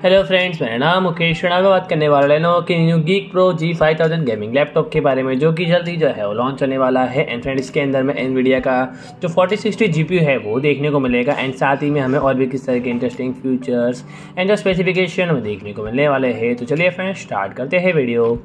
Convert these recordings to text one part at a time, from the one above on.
Hello friends मेरा नाम मुकेश शर्मा बात करने वाला Lenovo new Geek Pro G five thousand gaming laptop के बारे में, जो कि जल्दी जो है वो लॉन्च होने वाला है। एंड फ्रेंड इसके अंदर में एनवीडिया का जो फोर्टी सिक्सटी जी है, वो देखने को मिलेगा। एंड साथ ही में हमें और भी किस तरह के इंटरेस्टिंग फीचर्स एंड जो स्पेसिफिकेशन हमें देखने को मिलने वाले हैं। तो चलिए फ्रेंड्स स्टार्ट करते हैं वीडियो।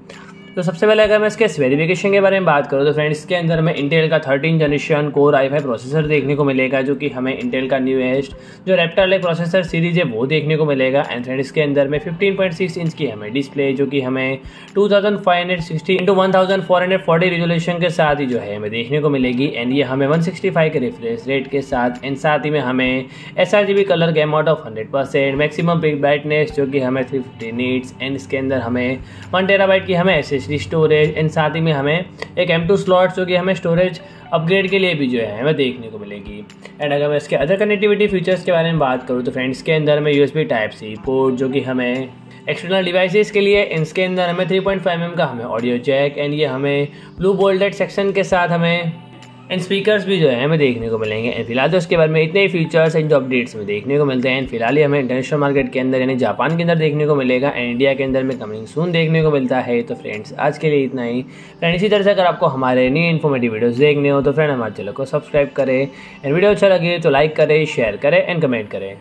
तो सबसे पहले अगर मैं इसके स्पेसिफिकेशन के बारे में बात करूँ तो फ्रेंड्स इसके अंदर में इंटेल का thirteen generation core I five processor देखने को मिलेगा, जो कि हमें इंटेल का न्यूएस्ट जो रेप्टर लेक प्रोसेसर सीरीज़ है, वो देखने को मिलेगा। एंड फ्रेंड्स इसके अंदर में 15.6 इंच की हमें डिस्प्ले जो कि हमें 2560 thousand sixty into one resolution के साथ ही जो है हमें देखने को मिलेगी। एंड ये हमें 165 के रिफ्रेश रेट के साथ एंड साथ ही में हमें S colour gamut out of hundred percent maximum big brightness जो कि हमें फिफ्टी नीट्स एंड इसके अंदर हमें वन टेराबाइट की हमें एस एच स्टोरेज एंड साथ ही में हमें एक एम टू स्लॉट जो कि हमें स्टोरेज अपग्रेड के लिए भी जो है, हमें देखने को मिलेगी। एंड अगर मैं इसके अदर कनेक्टिविटी फीचर्स के बारे में बात करूँ तो फ्रेंड्स के अंदर में यूएसबी टाइप सी पोर्ट जो कि हमें एक्सटर्नल डिवाइसेस के लिए, इसके अंदर हमें 3.5 पॉइंट mm का हमें ऑडियो जैक एंड ये हमें ब्लू बोल्टेड सेक्शन के साथ हमें एंड स्पीकर्स भी जो है, हमें देखने को मिलेंगे। एंड फ़िलहाल तो उसके बारे में इतने ही फीचर्स एंड जो अपडेट्स में देखने को मिलते हैं। फ़िलहाल ही हमें इंटरनेशनल मार्केट के अंदर, यानी जापान के अंदर देखने को मिलेगा। एंड इंडिया के अंदर में कमिंग सून देखने को मिलता है। तो फ्रेंड्स आज के लिए इतना ही। फ्रेंड इसी तरह से अगर आपको हमारे न्यू इन्फॉर्मेटिव वीडियोज़ देखने हो तो फ्रेंड हमारे चैनल को सब्सक्राइब करें। एंड वीडियो अच्छा लगे तो लाइक करें शेयर करें एंड कमेंट करें।